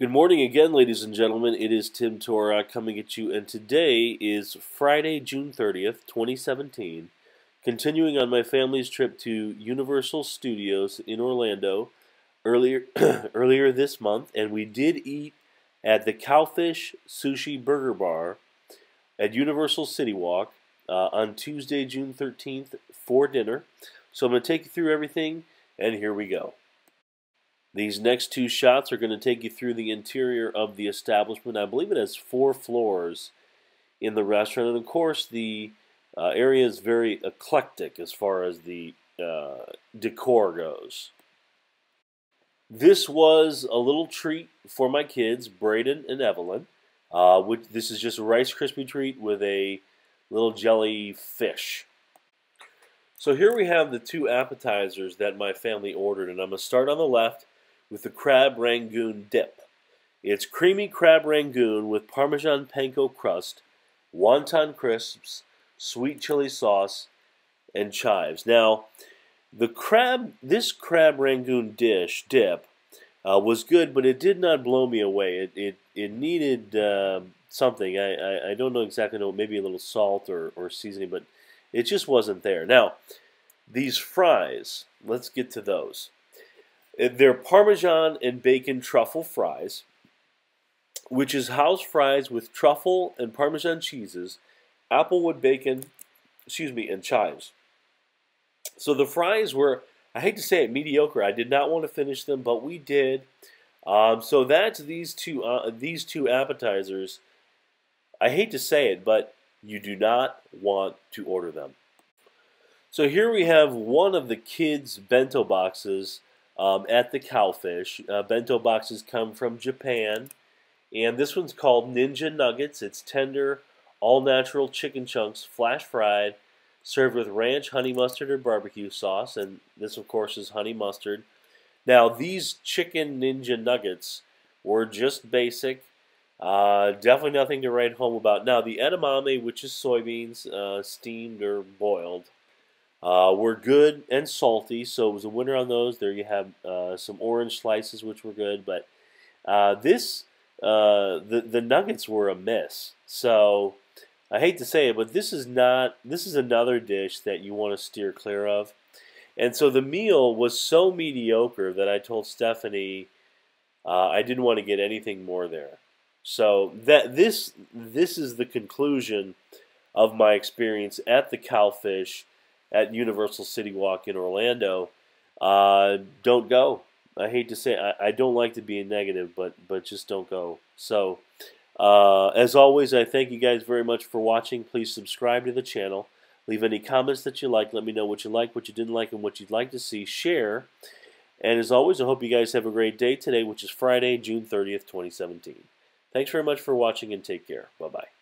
Good morning again, ladies and gentlemen. It is Tim Torok coming at you, and today is Friday, June 30th, 2017. Continuing on my family's trip to Universal Studios in Orlando earlier earlier this month, and we did eat at the Cowfish Sushi Burger Bar at Universal CityWalk uh, on Tuesday, June 13th for dinner. So I'm going to take you through everything, and here we go. These next two shots are going to take you through the interior of the establishment. I believe it has four floors in the restaurant, and of course, the uh, area is very eclectic as far as the uh, decor goes. This was a little treat for my kids, Braden and Evelyn. Uh, which, this is just a Rice Krispie treat with a little jelly fish. So here we have the two appetizers that my family ordered, and I'm going to start on the left with the crab rangoon dip. It's creamy crab rangoon with Parmesan panko crust, wonton crisps, sweet chili sauce, and chives. Now, the crab, this crab rangoon dish dip uh, was good, but it did not blow me away. It it, it needed uh, something. I, I, I don't know exactly know maybe a little salt or, or seasoning, but it just wasn't there. Now, these fries, let's get to those. They're Parmesan and bacon truffle fries, which is house fries with truffle and Parmesan cheeses, applewood bacon, excuse me, and chives. So the fries were, I hate to say it, mediocre. I did not want to finish them, but we did. Um, so that's these two uh, these two appetizers. I hate to say it, but you do not want to order them. So here we have one of the kids' bento boxes um, at the Cowfish. Uh, bento boxes come from Japan, and this one's called Ninja Nuggets. It's tender, all natural chicken chunks, flash fried, served with ranch, honey mustard, or barbecue sauce. And this, of course, is honey mustard. Now, these chicken Ninja Nuggets were just basic. Uh, definitely nothing to write home about. Now, the edamame, which is soybeans, uh, steamed or boiled, uh, were good and salty, so it was a winner on those. There you have uh, some orange slices, which were good, but uh, this uh, the the nuggets were a miss. So I hate to say it, but this is not. This is another dish that you want to steer clear of. And so the meal was so mediocre that I told Stephanie uh, I didn't want to get anything more there. So that this this is the conclusion of my experience at the Cowfish at Universal CityWalk in Orlando, uh, don't go. I hate to say I, I don't like to be a negative, but but just don't go. So uh, as always, I thank you guys very much for watching. Please subscribe to the channel. Leave any comments that you like. Let me know what you like, what you didn't like, and what you'd like to see. Share. And as always, I hope you guys have a great day today, which is Friday, June 30th, 2017. Thanks very much for watching and take care. Bye bye.